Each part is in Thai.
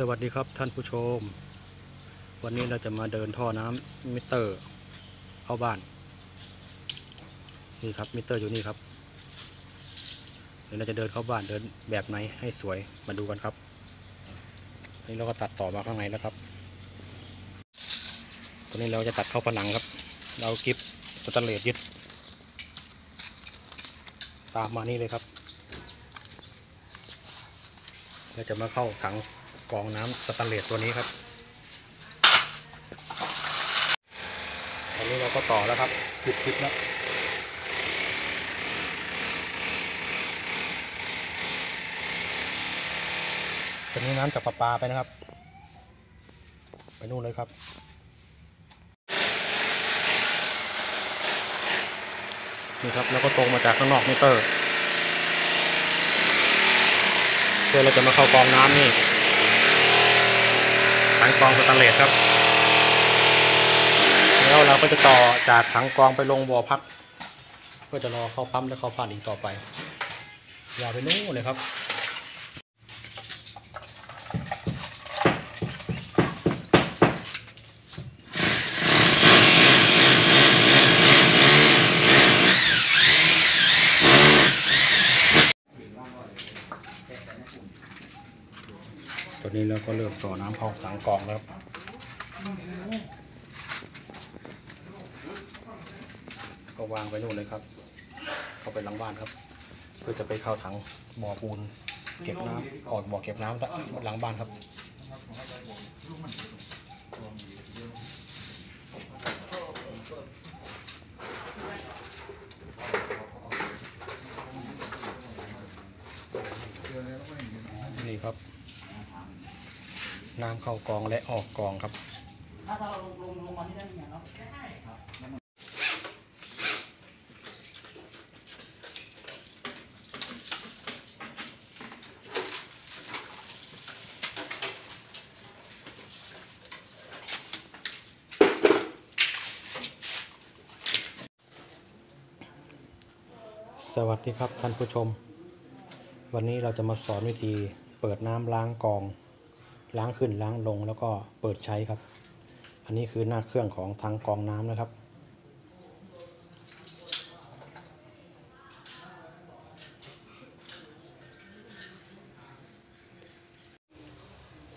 สวัสดีครับท่านผู้ชม วันนี้เราจะมาเดินท่อน้ำมิเตอร์เข้าบ้าน นี่ครับมิเตอร์อยู่นี่ครับเดี๋ยวเราจะเดินเข้าบ้านเดินแบบไหนให้สวยมาดูกันครับตอนนี้เราก็ตัดต่อมาข้างในแล้วครับตอนนี้เราจะตัดเข้าผนังครับ เรากิ๊บสแตนเลสยึด ตามมานี่เลยครับเราจะมาเข้าถัง กองน้ำสแตนเลสตัวนี้ครับ ตอนนี้เราก็ต่อแล้วครับปิดคลิปแล้วจะนี้น้ำจากประปาไปนะครับ ไปนู่นเลยครับนี่ครับแล้วก็ตรงมาจากข้างนอกมิเตอร์เพื่อเราจะมาเข้ากองน้ำนี่ ถังกรองสแตนเลสครับ แล้วเราก็จะต่อจากถังกรองไปลงวอพัก เพื่อจะรอเข้าปั๊มและเข้าผ่านอีกต่อไป ยาวไปนู่นเลยครับ ตอนนี้เราก็เริ่ม ต่อน้ำเข้าถังกองแล้วครับก็วางไปนู่นเลยครับ เข้าไปหลังบ้านครับ เพื่อจะไปเข้าถังบ่อปูน เก็บน้ำออดบ่อเก็บน้ำหลังบ้านครับ นี่ครับ น้ำเข้ากรองและออกกรองครับถ้าถ้าเราลงลงลงมาที่ได้เนี่ยเนาะสวัสดีครับท่านผู้ชม วันนี้เราจะมาสอนวิธีเปิดน้ำล้างกรอง ล้างขึ้นล้างลงแล้วก็เปิดใช้ครับ อันนี้คือหน้าเครื่องของทางกองน้ำนะครับ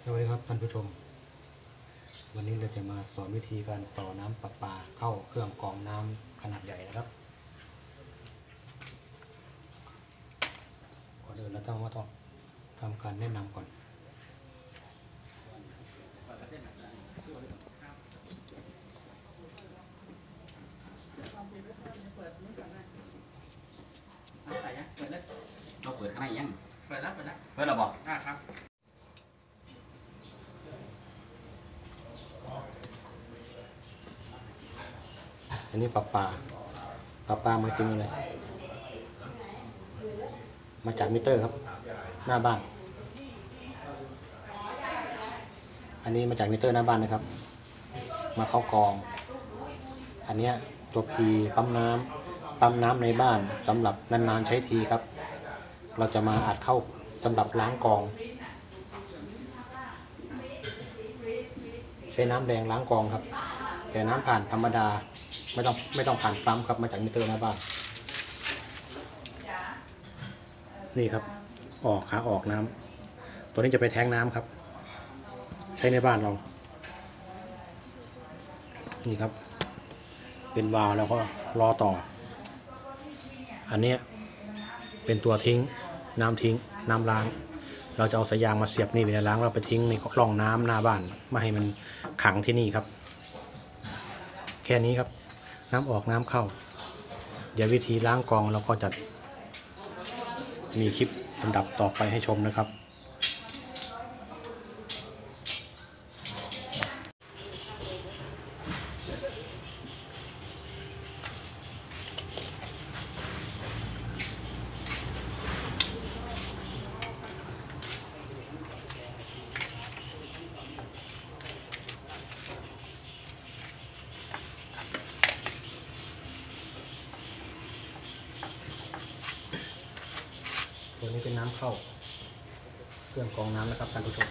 สวัสดีครับท่านผู้ชม วันนี้เราจะมาสอนวิธีการต่อน้ำประปาเข้าเครื่องกองน้ำขนาดใหญ่นะครับก่อนอื่นเราต้องมาต้องทำการแนะนำก่อน ใส่ยังเปิดเลย เราเปิดข้างในยังเปิดแล้วเปิดแล้วเปิดเราบอกอ่าครับอันนี้ปลาปลาปลาปลามาถึงอะไรมาจากมิเตอร์ครับ หน้าบ้าน อันนี้มาจากมิเตอร์หน้าบ้านนะครับ มาเข้ากรอง อันเนี้ยตัว P ปั๊มน้ำปั๊มน้ำในบ้านสำหรับนานๆใช้ทีครับ เราจะมาอัดเข้าสำหรับล้างกอง ใช้น้ำแดงล้างกองครับ แต่น้ำผ่านธรรมดาไม่ต้องไม่ต้องผ่านปั๊มครับมาจากมิเตอร์หน้าบ้านนี่ครับ ออกขาออกน้ำตัวนี้จะไปแทงน้ำครับ ใช้ในบ้านเรานี่ครับ เป็นวาล์วแล้วก็รอต่อ อันเนี้ยเป็นตัวทิ้ง น้ำทิ้งน้ำล้าง เราจะเอาสายยางมาเสียบนี่เวลาล้างเราไปทิ้งในกล่องน้ำหน้าบ้านไม่ให้มันขังที่นี่ครับ แค่นี้ครับ น้ำออกน้ำเข้า เดี๋ยววิธีล้างกรองเราก็จะมีคลิปลำดับต่อไปให้ชมนะครับ ตัวนี้เป็นน้ำเข้า เครื่องกรองน้ำนะครับท่านผู้ชม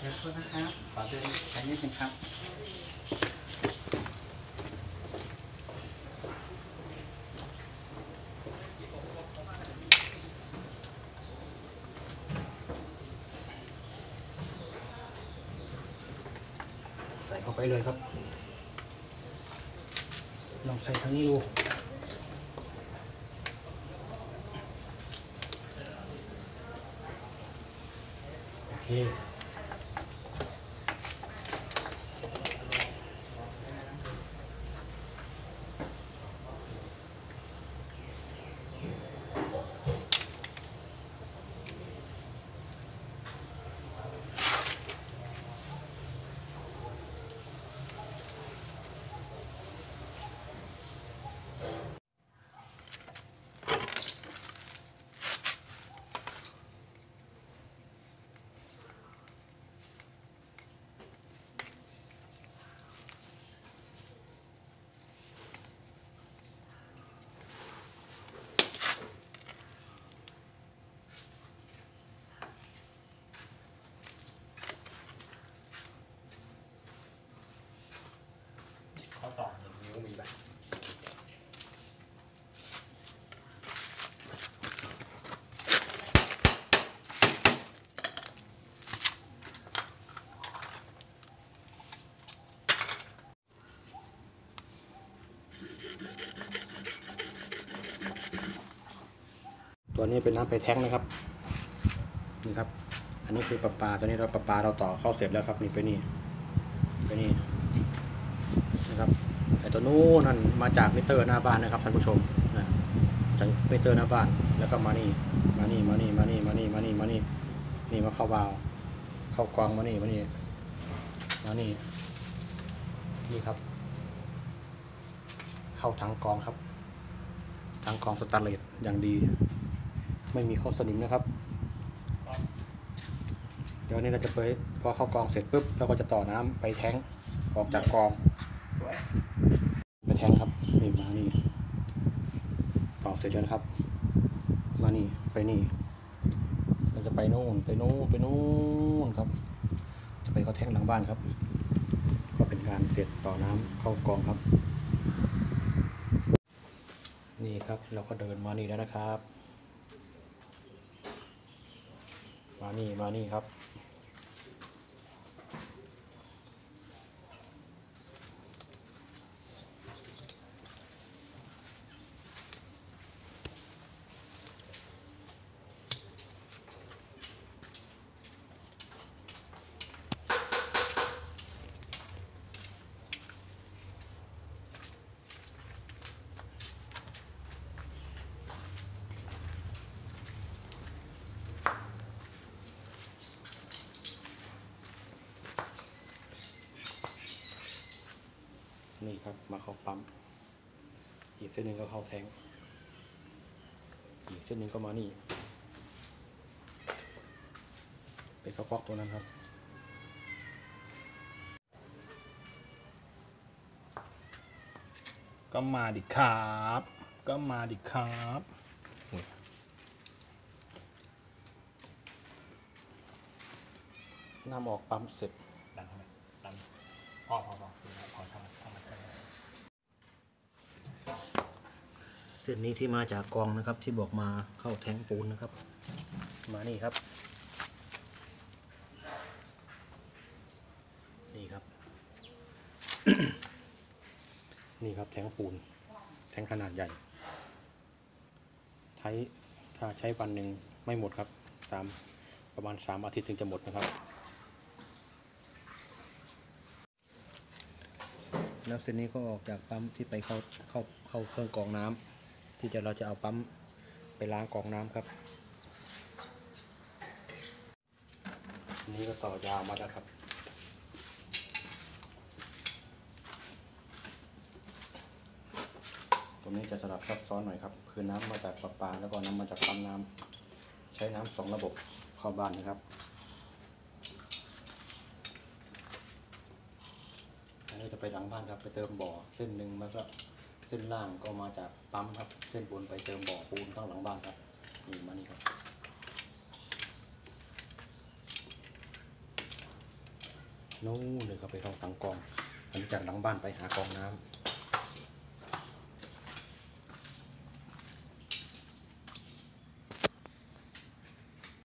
เดี๋ยวโทษนะครับขอเดินไปนิดนึงครับใส่เข้าไปเลยครับ ส่ทางนี้ดูโอเค ต้องมีแบบตัวนี้เป็นน้ำไปแท้งนะครับนี่ครับ อันนี้คือปลาปลาตัวนี้เราปลาปลาเราต่อเข้าเสร็จแล้วครับ นี่ไปนี่ไปนี่นะครับ ตัวนู้นนั่นมาจากมิเตอร์หน้าบ้านนะครับท่านผู้ชมนะจากมิเตอร์หน้าบ้านแล้วก็มานี่มานี่มานี่มานี่มานี่มานี่มานี่นี่มาเข้าวาล์วเข้ากรองมานี่มานี่มานี่นี่ครับ เข้าถังกรองครับถังกรองสแตนเลสอย่างดี ไม่มีข้อสนิมนะครับเดี๋ยวนี้เราจะไปพอเข้ากองเสร็จปุ๊บเราก็จะต่อน้ำไปแท้งออกจากกองสวย แทงครับนี่มานี่ต่อเสร็จแล้วนะครับ มานี่ไปนี่เราจะไปโน่นไปโน่นไปโน่นครับ จะไปเข้าแทงหลังบ้านครับ ก็เป็นการเสร็จต่อน้ำเข้ากรองครับ นี่ครับเราก็เดินมานี่แล้วนะครับ มานี่มานี่ครับ นี่ครับมาเข้าปั๊ม อีกเส้นหนึ่งก็เข้าแทงอีกเส้นหนึ่งก็มานี่เป็นข้าวก๊อกตัวนั้นครับก็มาดิครับ ก็มาดิครับน้ำออกปั๊มเสร็จดันเข้าไปดันพอพอพออทำทำมาเถอะ เส้นนี้ที่มาจากกองนะครับ ที่บอกมาเข้าแทงปูนนะครับ มานี่ครับ นี่ครับ นี่ครับแทงปูน แทงขนาดใหญ่ใช้ถ้าใช้วันหนึ่งไม่หมดครับสามประมาณสามอาทิตย์ถึงจะหมดนะครับ แล้วเส้นนี้ก็ออกจากปั๊มที่ไปเข้าเข้าเข้าเครื่องกรองน้ำ ที่จะเราจะเอาปั๊มไปล้างกองน้ำครับนนี้ก็ต่อยาวมาแล้วครับตรงนี้จะสลับซับซ้อนหน่อยครับ คือน้ำมาจากประปาแล้วก็น้ำมาจากปั๊มน้ำใช้น้ำสองระบบเข้าบ้านนะครับอันนี้จะไปหลังบ้านครับไปเติมบ่อเส้นหนึ่งแล้วก็ เส้นล่างก็มาจากปั๊มครับ เส้นบนไปเติมบ่อปูนข้างหลังบ้านครับนี่มานี่ครับนู้นเลยเขาไปเข้าตังกองหลังจากหลังบ้านไปหากองน้ำ